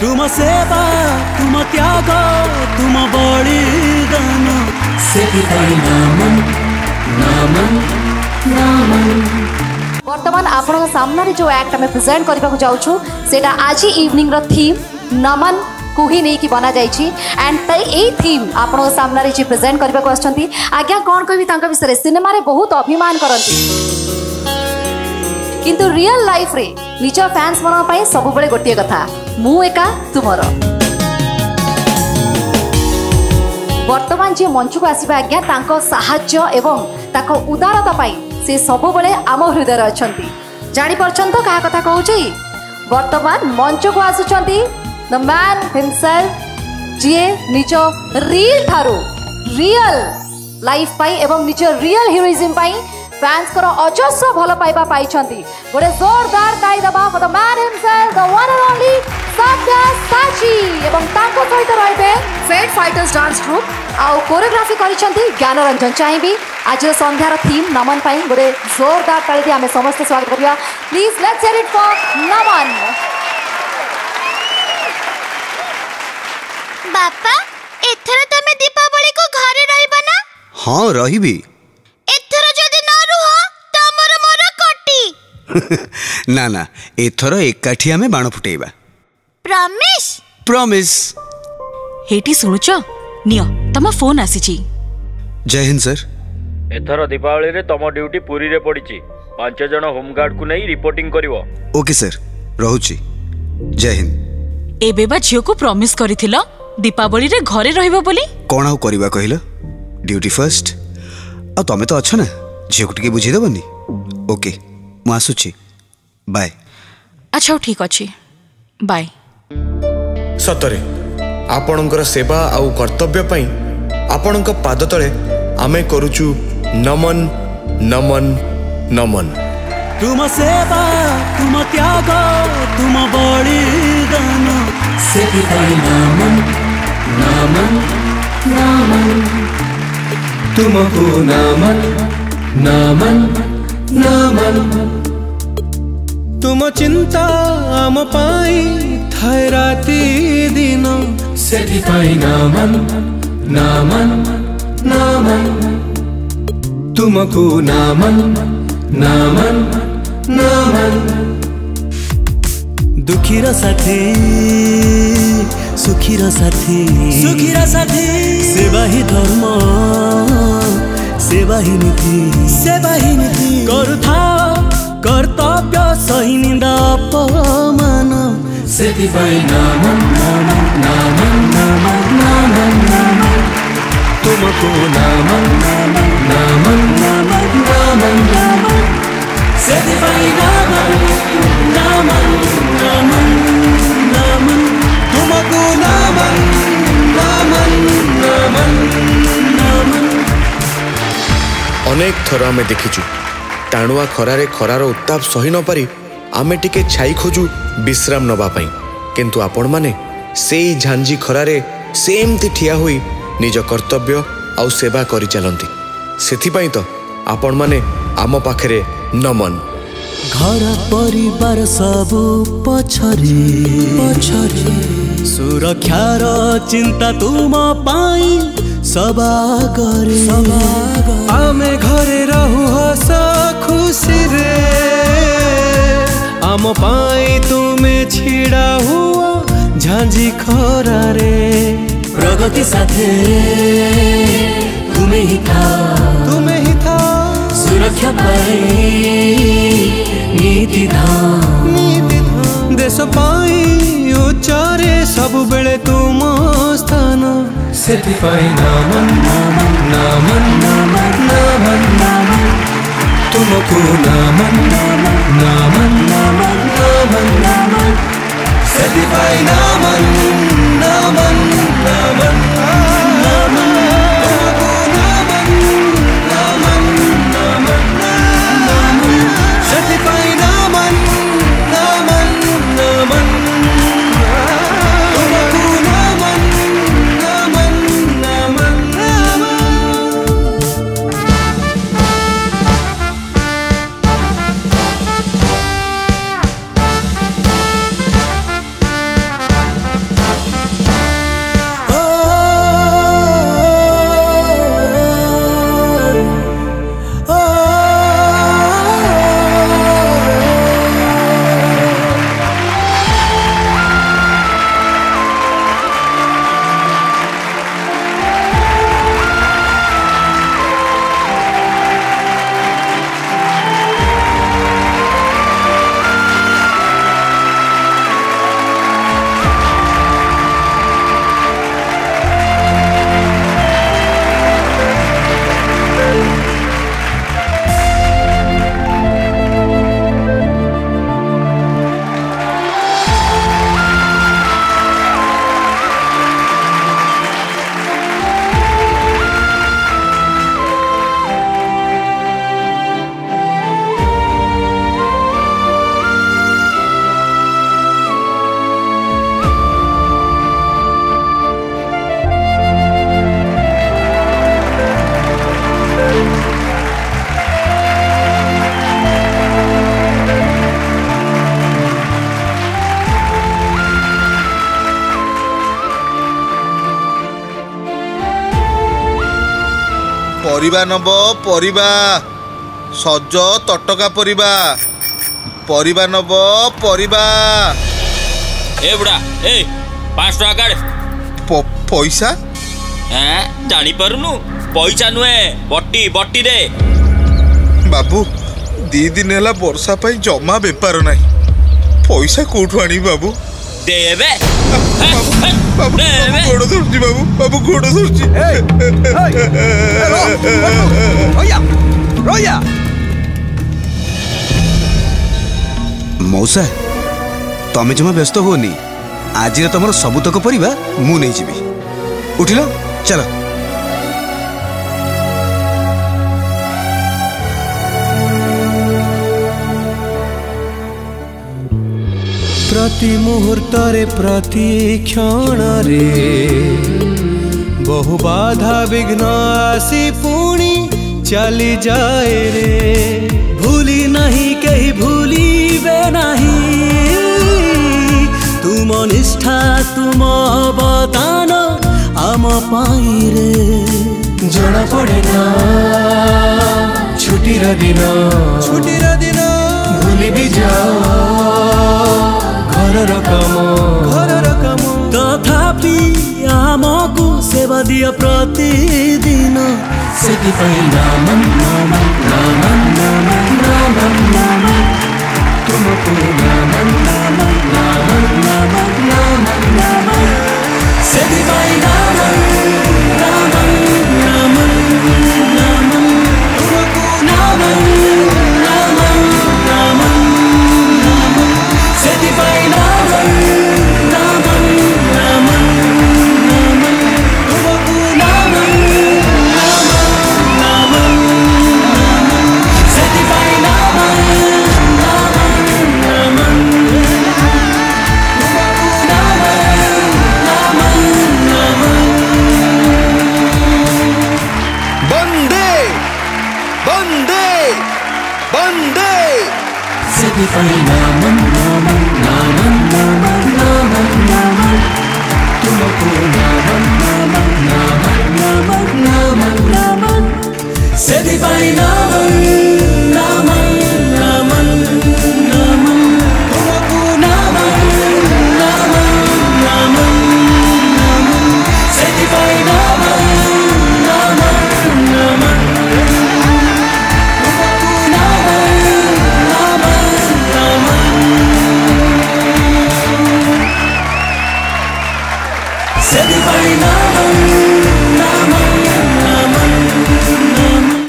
तुम सेवा तुम त्याग तुम बलिदान से बर्तमान आपण सामने जो एक्ट आम प्रेजेंट करने जाऊँ से आज इवनिंग थीम नमन को ही नहीं कि बना जाए एंड यही थीम आपण सामने जी प्रेजेंट करने को आज्ञा कौन कह विषय सिनेम बहुत अभिमान करती किंतु रियल लाइफ रे निज फैंस मान सब गोटे कथा ମୁଁ ଏକା ତୁମର ବର୍ତ୍ତମାନ ଯିଏ ମଞ୍ଚକୁ ଆସିବେ ଆଜ୍ଞା ତାଙ୍କ ସାହାଯ୍ୟ ଏବଂ ତାଙ୍କ ଉଦାରତା ପାଇଁ ସେ ସବୁବେଳେ ଆମ ହୃଦୟରେ ଅଛନ୍ତି ଜାଣିପାରୁଛନ୍ତି ତ କାହା କଥା କହୁଛି ବର୍ତ୍ତମାନ ମଞ୍ଚକୁ ଆସୁଛନ୍ତି ଦ ମ୍ୟାନ୍ ହିମସେଲ୍ଫ ଯିଏ ନିଜ ରିଲ୍ ଠାରୁ ରିଅଲ ଲାଇଫ୍ ପାଇଁ ଏବଂ ନିଜ ରିଅଲ ହିରୋଇଜିମ୍ ପାଇଁ ଫ୍ୟାନ୍ସଙ୍କର ଅଜସ୍ର ଭଲ ପାଇବା ପାଇଛନ୍ତି ଗୋଟେ ଜୋରଦାର ତାଳି ଦେବା for the man himself the one and only রাগা সাজি এবং তাঙ্ক সহিত রহবে ফেড ফাইটর্স ডান্স গ্রুপ আউ কোরিওগ্রাফি করেছেন জ্ঞানরঞ্জন চাইবি আজর সন্ধ্যার থিম নমন পাই গোটে জোরদার তাড়ি দিয়ে আমি সমস্ত স্বাগত করিয়া please let's hear it for Naman বাপা এথর তুমি দীপাবলি কো ঘরে রহিব না হ্যাঁ রহিবি এথর যদি না রুহ তোমার মোর কটি না না এথর একাঠি আমি বাণ ফুটাইবা ପ୍ରମିସ୍ ପ୍ରମିସ୍ ହେଇଟି ଶୁଣୁଛ ନିଅ ତମ ଫୋନ୍ ଆସିଛି ଜୟ ହିନ୍ଦ ସାର୍ ଏଥର ଦୀପାବଳିରେ ତମ ଡ୍ୟୁଟି ପୁରୀରେ ପଡ଼ିଛି ପାଞ୍ଚ ଜଣ ହୋମଗାର୍ଡକୁ ନେଇ ରିପୋର୍ଟିଂ କରିବ ଓକେ ସାର୍ ରହୁଛି ଜୟ ହିନ୍ଦ ଏବେ ବା ଝିଅକୁ ପ୍ରମିସ୍ କରିଥିଲ ଦୀପାବଳିରେ ଘରେ ରହିବ ବୋଲି କ'ଣ ଆଉ କରିବା କହିଲ ଡ୍ୟୁଟି ଫାର୍ଷ୍ଟ ଆଉ ତମେ ତ ଅଛ ନା ଝିଅକୁ ଟିକେ ବୁଝେଇଦେବନି ଓକେ ମୁଁ ଆସୁଛି ବାଏ ଆଚ୍ଛା ହଉ ଠିକ୍ ଅଛି ବାଏ ସତରେ ଆପଣଙ୍କର ସେବା ଆଉ କର୍ତ୍ତବ୍ୟ ପାଇଁ ଆପଣଙ୍କ ପାଦ ତଳେ ଆମେ କରୁଛୁ ନମନ ନମନ ନମନ ତୁମ ସେବା ତୁମ ତ୍ୟାଗ ତୁମ ବଳିଦାନ ସେଥିପାଇଁ ନମନ ନମନ ନମନ ତୁମକୁ ନମନ ନମନ ନମନ ତୁମ ଚିନ୍ତା ଆମ ପାଇଁ কোথায় রাতি দিন ସେଥିପାଇଁ ନାମନ ନାମନ ନାମନ ତୁମକୁ ନାମନ ନାମନ ନାମନ ଦୁଃଖୀର ସାଥୀ ସୁଖୀର ସାଥୀ ସୁଖୀର ସାଥୀ ସେବା ହିଁ ଧର୍ମ সেবা ହିଁ ନୀତି ସେବା ହିଁ ନୀତି କରୁଥାଅ କର୍ତ୍ତବ୍ୟ ସହି ନିନ୍ଦା ଅପ செதிவை நாமம் நாமம் நாமம் நாமம் நாமம் நாமம் துமக்கு நாமம் நாமம் நாமம் நாமம் நாமம் நாமம் செதிவை நாமம் நாமம் நாமம் நாமம் துமக்கு நாமம் நாமம் நாமம் অনেক থর আমি দেখিছু টাণুয়া খরার খরার উত্তাপ সহি নপারি ଆମେ ଟିକେ ଛାଇ ଖୋଜୁ ବିଶ୍ରାମ ନେବା ପାଇଁ କିନ୍ତୁ ଆପଣମାନେ ସେଇ ଝାଞ୍ଜି ଖରାରେ ସେମିତି ଠିଆ ହୋଇ ନିଜ କର୍ତ୍ତବ୍ୟ ଆଉ ସେବା କରିଚାଲନ୍ତି ସେଥିପାଇଁ ତ ଆପଣମାନେ ଆମ ପାଖରେ ନମନ ଘର ପରିବାର ସବୁ ପଛରେ ପଛରେ ସୁରକ୍ଷାର ଚିନ୍ତା ତୁମ ପାଇଁ ସବା କରେ ଆମେ ଘରେ ରହୁ ହସ ଖୁସିରେ आम पाए तुम्हें छिड़ा हुआ झांझी खरा रे प्रगति साथे तुम्हें ही था तुम्हें ही था सुरक्षा पाए नीति धाम नीति धाम देश पाए उच्चारे सब बेले तुम स्थान से पाए नामन नामन नामन नामन नामन नामन तुमको नामन नामन नामन naman, naman. ପରିବା ନବ ପରିବା ସଜ ତଟକା ପରିବା ପରିବା ନବ ପରିବା ଏ ବୁଢ଼ା ଏ ପାଞ୍ଚ ଟଙ୍କା କାଢ଼ ପଇସା ଜାଣିପାରୁନୁ ପଇସା ନୁହେଁ ବଟି ବଟି ରେ ବାବୁ ଦି ଦିନ ହେଲା ବର୍ଷା ପାଇଁ ଜମା ବେପାର ନାହିଁ ପଇସା କୋଉଠୁ ଆଣିବି ବାବୁ ଦେବେ ବାବୁ ବାବୁ ବାବୁ ଗୋଡ ଧରୁଛି ବାବୁ ବାବୁ ଗୋଡ ଧରୁଛି ମଉସା ତମେ ଜମା ବ୍ୟସ୍ତ ହୁଅନି ଆଜିର ତମର ସବୁତକ ପରିବା ମୁଁ ନେଇଯିବି ଉଠିଲ ଚାଲ প্রতি মুহূর্তরে প্রতি ক্ষণরে বহু বাধা বিঘ্ন আসি পুনি চালি যায় রে ভুলি নাহি কেহি ভুলিবে নাহি তুম নিষ্ঠা তুম অবদান আম পাই রে জনা পড়ে না ছুটির দিন ছুটির দিন ভুলিবি যাও घर रकम घर रकम तथापि आमाको सेवा दिए प्रतिदिन सेती पनि नामन नामन नामन नामन friend now